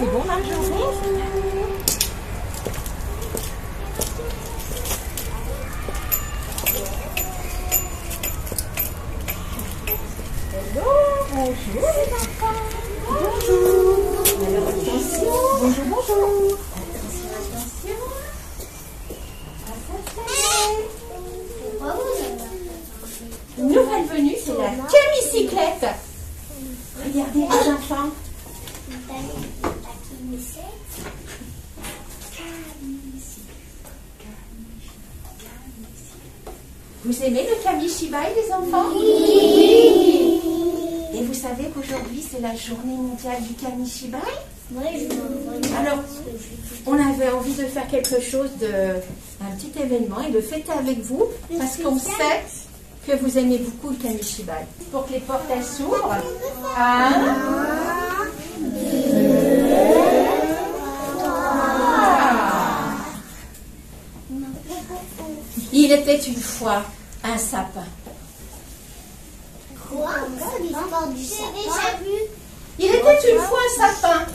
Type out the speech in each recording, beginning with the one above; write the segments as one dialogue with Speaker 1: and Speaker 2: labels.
Speaker 1: C'est bon, Marjorie Bonjour les enfants. Bonjour. Alors attention. Bonjour, bonjour. Attention, attention. Attention. Nouvelle venue, c'est la camicyclette. Regardez les enfants. Vous aimez le kamishibai, les enfants Oui. Et vous savez qu'aujourd'hui, c'est la journée mondiale du kamishibai Alors, on avait envie de faire quelque chose de un petit événement et de fêter avec vous parce qu'on sait que vous aimez beaucoup le kamishibai. Pour que les portes s'ouvrent. Un, Il était une fois un sapin.
Speaker 2: Quoi déjà vu.
Speaker 1: Il était une fois un sapin.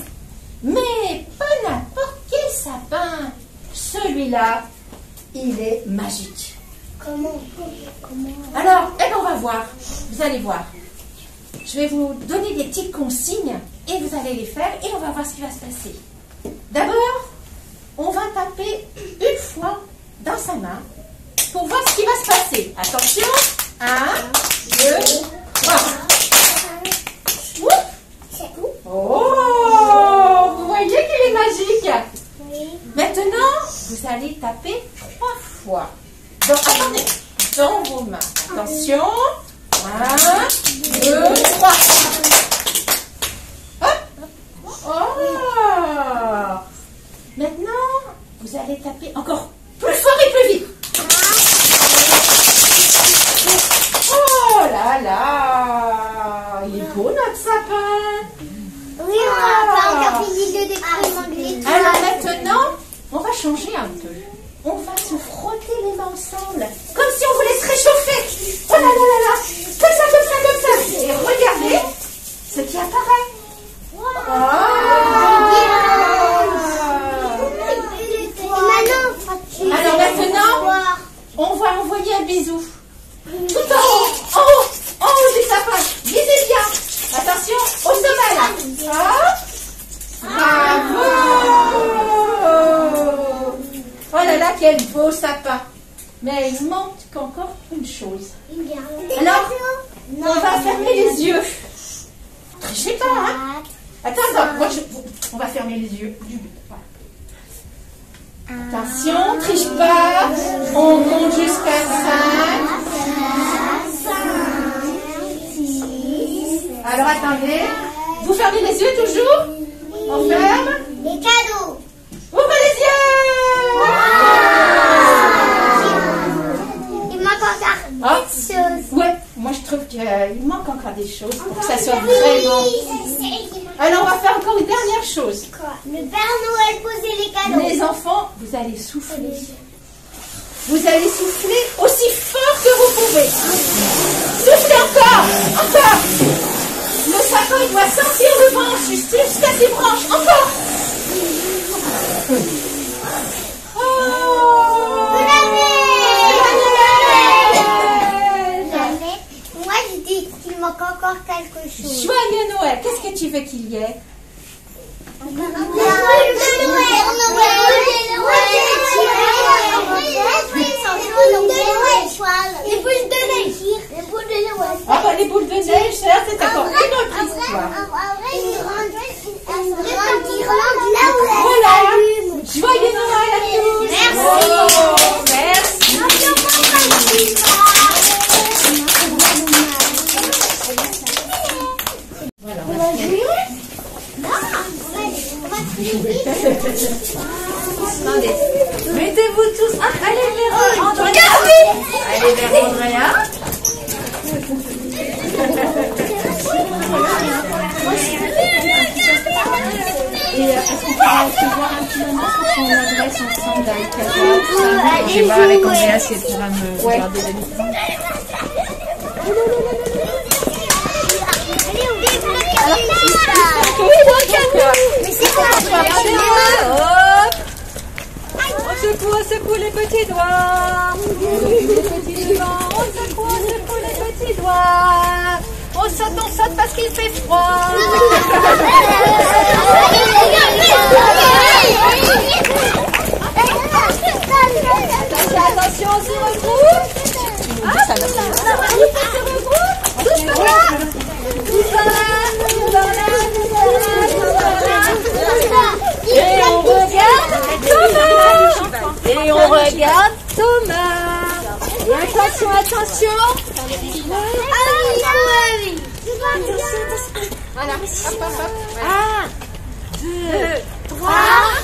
Speaker 1: Mais pas n'importe quel sapin. Celui-là, il est magique.
Speaker 2: Comment Comment
Speaker 1: Alors, eh ben, on va voir. Vous allez voir. Je vais vous donner des petites consignes et vous allez les faire et on va voir ce qui va se passer. D'abord, on va taper une fois dans sa main pour voir ce qui va se passer. Attention. Un, deux, trois. Ouh. Oh, vous voyez qu'il est magique. Maintenant, vous allez taper trois fois. Attendez, dans vos mains. Attention. Un, deux, trois. Hop. Oh. Maintenant, vous allez taper encore plus fort et plus vite. Oh là là. Il est beau notre sapin.
Speaker 2: Oui, on n'a pas encore fini de anglais.
Speaker 1: Alors maintenant, on va changer un peu. On va se frotter les mains ensemble, comme si on voulait se réchauffer. Oh là là là là, comme ça, comme ça, comme ça. Et regardez ce qui apparaît.
Speaker 2: Et maintenant,
Speaker 1: Alors maintenant, on va envoyer un bisou. Tout en haut, en haut, Hop. Bravo. Oh là là, quel beau sapin. Mais il manque encore une chose. Alors, on va fermer les yeux. Trichez pas, hein Attends, attends, moi, je- on va fermer les yeux. Attention, triche pas. On compte jusqu'à 5. Alors attendez. Vous fermez les yeux toujours On ferme.
Speaker 2: Les cadeaux.
Speaker 1: Ouvrez les yeux
Speaker 2: Il manque encore des choses.
Speaker 1: Ouais, moi je trouve qu'il manque encore des choses pour que ça soit vraiment... Alors on va faire encore une dernière chose.
Speaker 2: Quoi? Le Père Noël posait les cadeaux.
Speaker 1: Les enfants, vous allez souffler. Vous allez souffler aussi fort que vous pouvez. Soufflez encore, encore. Il doit sentir le vent jusqu'à ses branches. Encore. Oh
Speaker 2: Jamais. Moi, je dis qu'il manque encore quelque chose.
Speaker 1: Joyeux Noël. Qu'est-ce que tu veux qu'il y ait?
Speaker 2: Les boules de neige. Les boules de Noël.
Speaker 1: Ah bah les boules de neige, c'est 啊呜 qu'on adresse ensemble
Speaker 3: Je vais voir avec Andrea si elle pourra me
Speaker 1: Ouais.
Speaker 3: regarder la vitrine. Hop On secoue, on secoue les petits doigts. On secoue les petits doigts. On secoue, on secoue les petits doigts. On
Speaker 1: saute, on saute parce qu'il fait froid. Attention, on se retrouve. Ah, ça va se retrouve. Et on regarde Thomas. Et on regarde Thomas. Attention, attention.
Speaker 2: Ah.
Speaker 1: Voilà. Un, deux, trois.